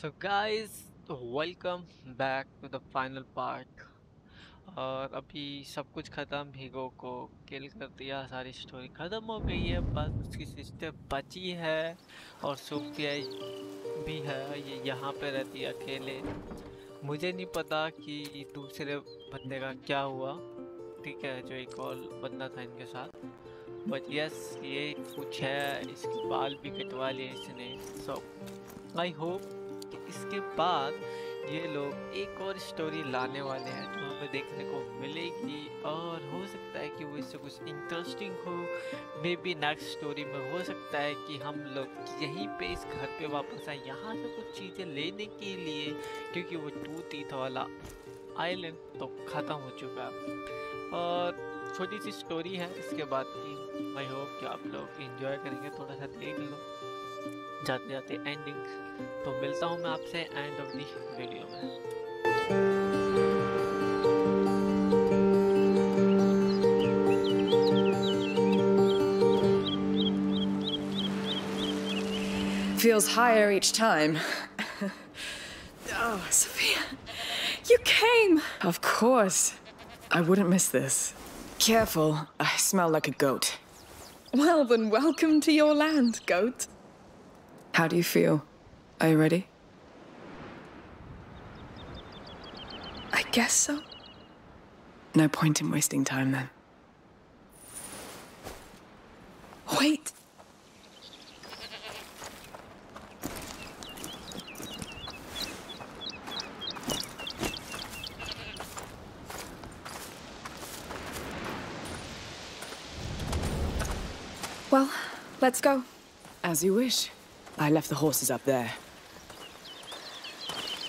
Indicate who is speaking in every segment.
Speaker 1: So guys, welcome back to the final part और अभी सब कुछ ख़त्म हीगो को किल कर दिया सारी स्टोरी ख़त्म हो गई है बस उसकी सिस्टर बची है और सोफिया भी है ये यहाँ पे रहती है अकेले। मुझे नहीं पता कि दूसरे बंदे का क्या हुआ ठीक है जो एक और बंदा था इनके साथ। बट यस ये कुछ है इसके बाल भी कटवा लिए इसने सो आई होप इसके बाद ये लोग एक और स्टोरी लाने वाले हैं, जो हमें देखने को मिलेगी। और हो सकता है कि वो इससे कुछ इंटरेस्टिंग हो। मे बी नेक्स्ट स्टोरी में हो सकता है कि हम लोग यहीं पे इस घर पे वापस आए, यहाँ से कुछ चीज़ें लेने के लिए, क्योंकि वो टू तीथ वाला आइलैंड तो ख़त्म हो चुका है। और छोटी सी स्टोरी है, इसके बाद की आई होप कि आप लोग इंजॉय करेंगे थोड़ा सा देख लो। जाते जाते एंडिंग तो मिलता हूँ मैं आपसे एंड ऑफ दी वीडियो में
Speaker 2: Feels higher each time. oh, Sophia. You came! Of course. I wouldn't miss this. Careful, I smell like a goat. Well, then, welcome to your land, goat. How do you feel? Are you ready? I guess so. No point in wasting time then. Wait! Well, let's go. As you wish. I left the horses up there.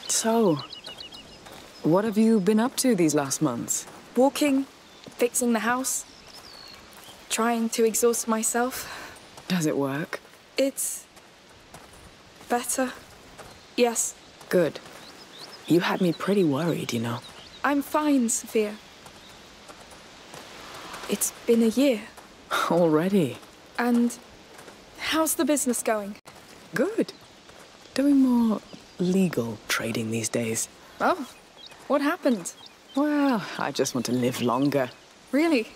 Speaker 2: So, what have you been up to these last months?
Speaker 3: Walking, fixing the house, trying to exhaust myself.
Speaker 2: Does it work?
Speaker 3: It's better. Yes,
Speaker 2: Good. You had me pretty worried, you know.
Speaker 3: I'm fine, Sophia. It's been a year.
Speaker 2: Already.
Speaker 3: And how's the business going?
Speaker 2: Good. Doing more legal trading these days.
Speaker 3: Oh, what happened?
Speaker 2: Well, I just want to live longer.
Speaker 3: Really?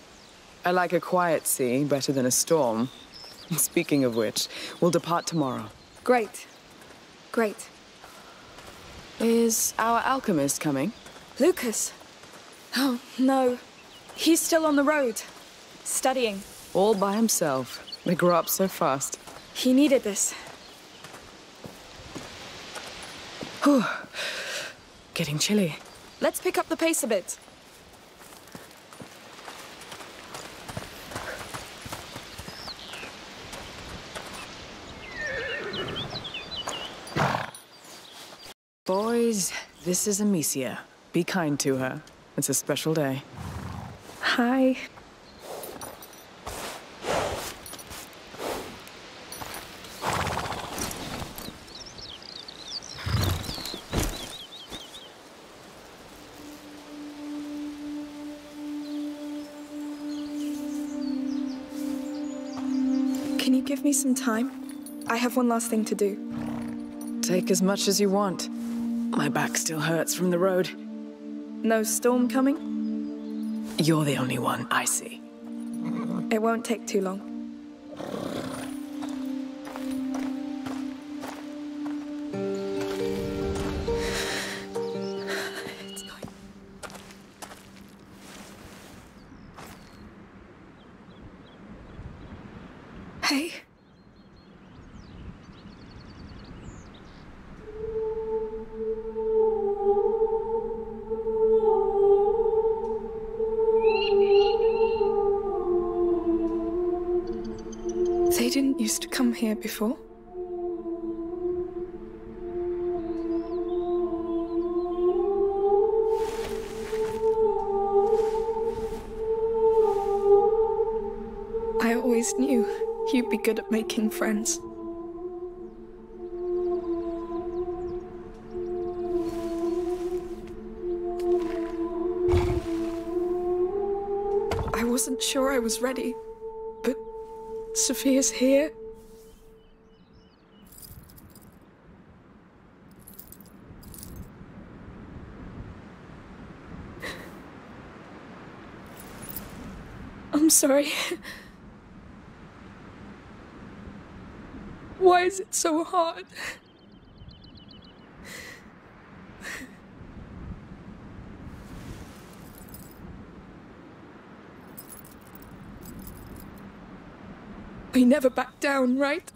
Speaker 2: I like a quiet sea better than a storm. Speaking of which, we'll depart tomorrow.
Speaker 3: Great. Great.
Speaker 2: Is our alchemist coming?
Speaker 3: Lucas? Oh, no. He's still on the road, studying.
Speaker 2: All by himself. They grow up so fast.
Speaker 3: He needed this.
Speaker 2: Whew. Getting chilly.
Speaker 3: Let's pick up the pace a bit.
Speaker 2: Boys, this is Amicia. Be kind to her. It's a special day.
Speaker 3: Hi. Give me some time? I have one last thing to do.
Speaker 2: Take as much as you want. My back still hurts from the road.
Speaker 3: No storm coming?
Speaker 2: You're the only one I see.
Speaker 3: It won't take too long. Here before. I always knew you'd be good at making friends. I wasn't sure I was ready, but Sophia's here. I'm sorry. Why is it so hard? We never backed down, right?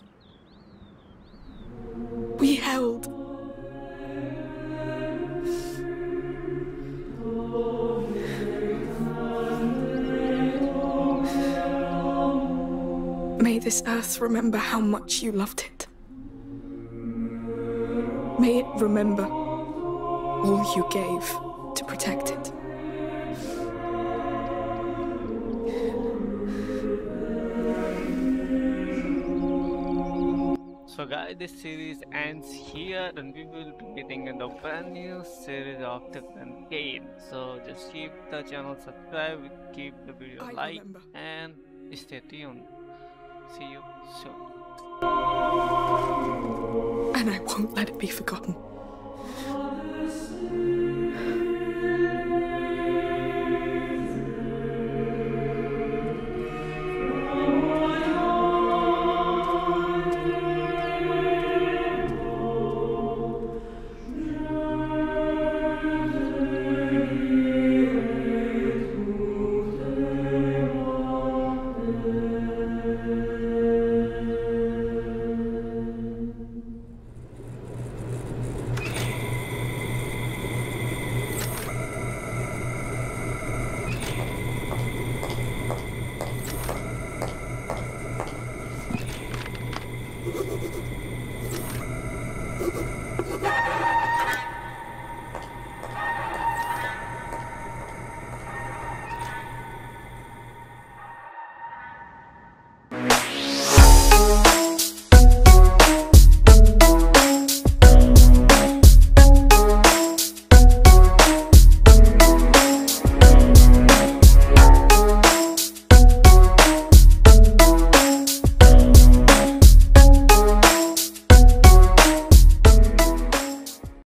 Speaker 3: We held. May this earth remember how much you loved it. May it remember all you gave to protect it.
Speaker 1: So guys, this series ends here and we will be getting in the brand new series of different game. So just keep the channel subscribed, keep the video
Speaker 3: I
Speaker 1: like
Speaker 3: remember.
Speaker 1: and stay tuned. See you soon.
Speaker 3: And I won't let it be forgotten.